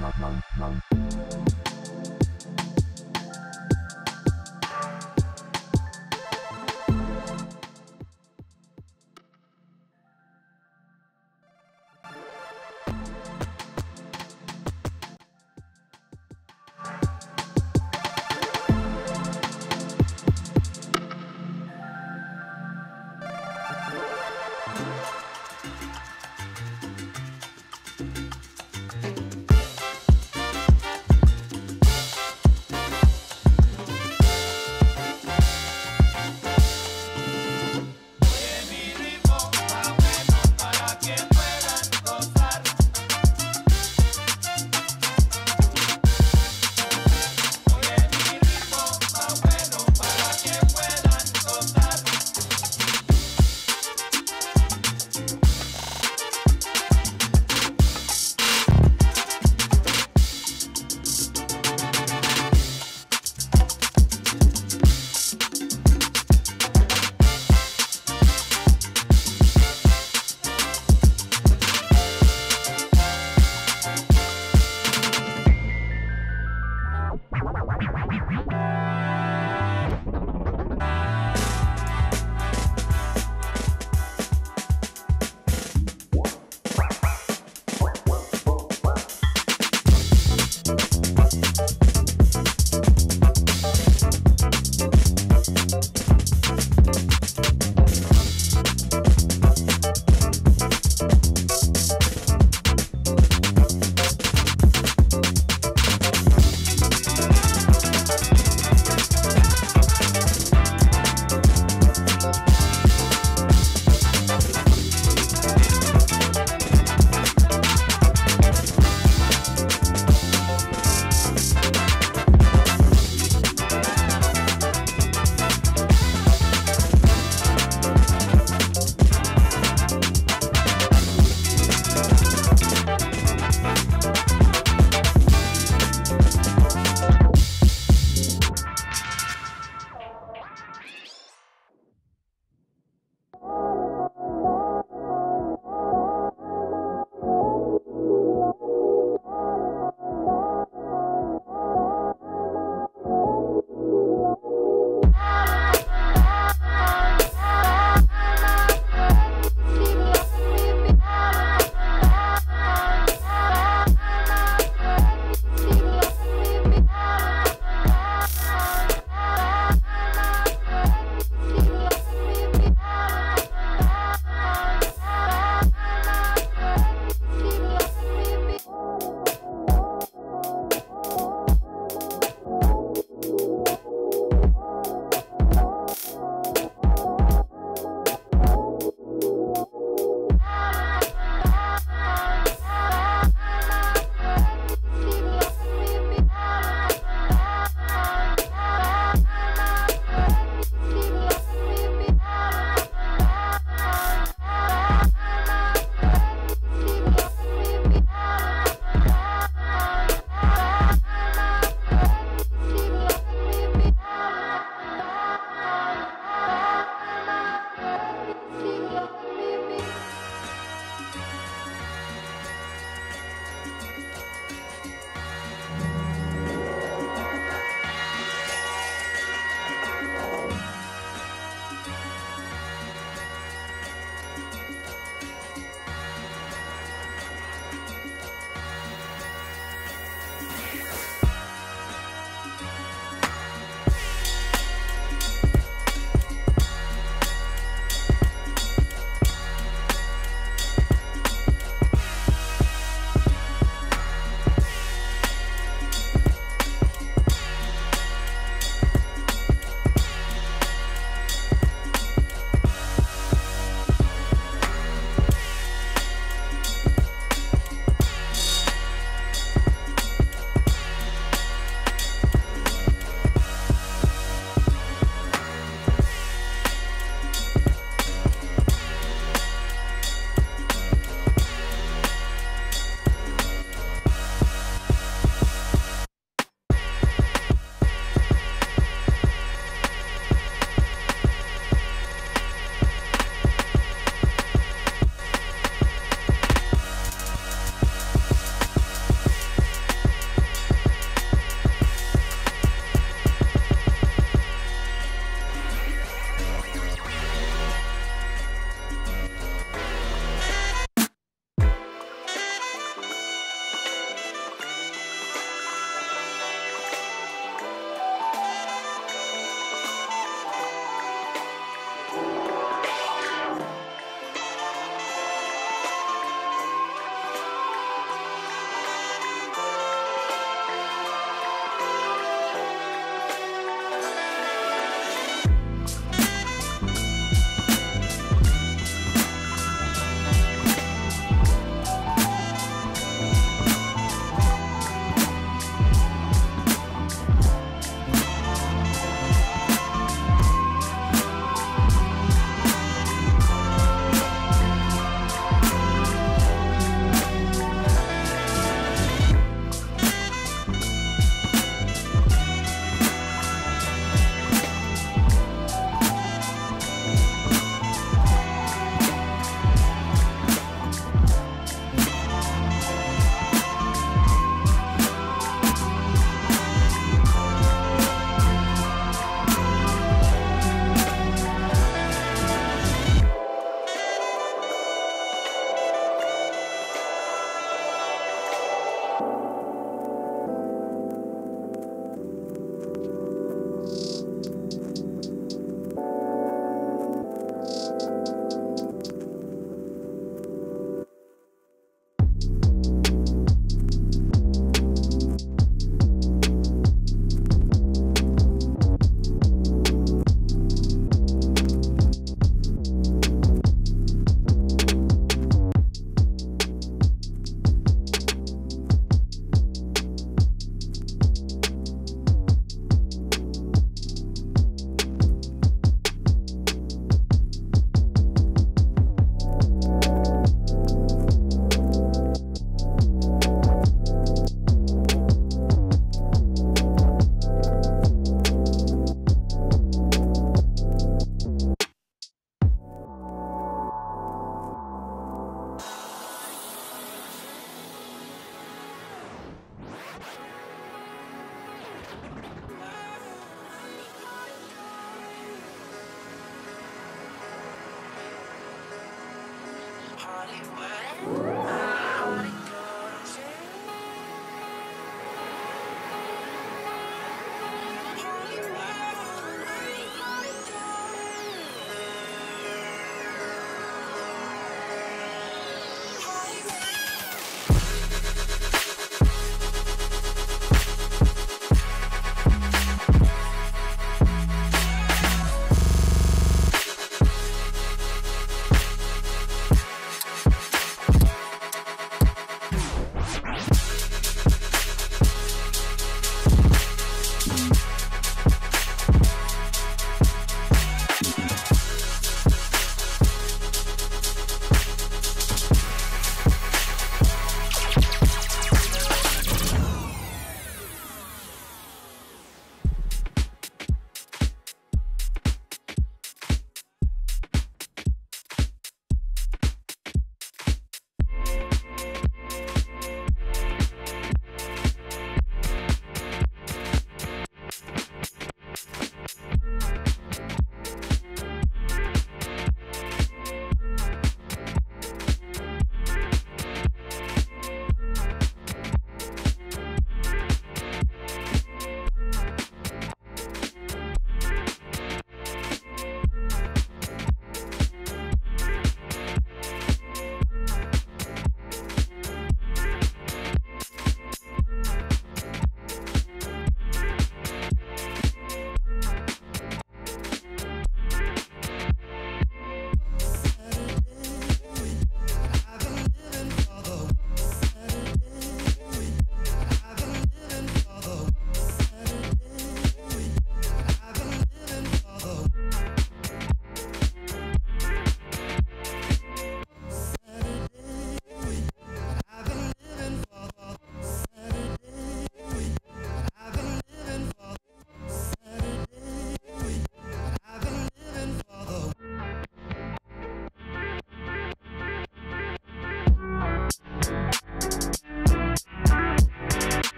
Mom, mom, mom.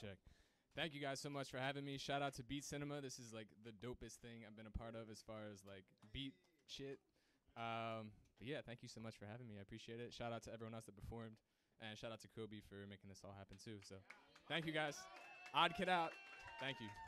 Check. Thank you guys so much for having me. Shout out to Beat Cinema. This is like the dopest thing I've been a part of as far as like beat shit. Um, but yeah, thank you so much for having me. I appreciate it. Shout out to everyone else that performed, and shout out to Kobe for making this all happen too. So, thank you guys. OddKidOut. Thank you.